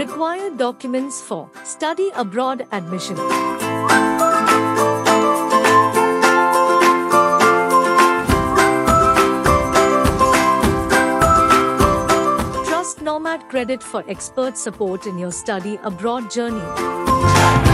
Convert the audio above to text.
Required documents for study abroad admission. Trust Nomad Credit for expert support in your study abroad journey.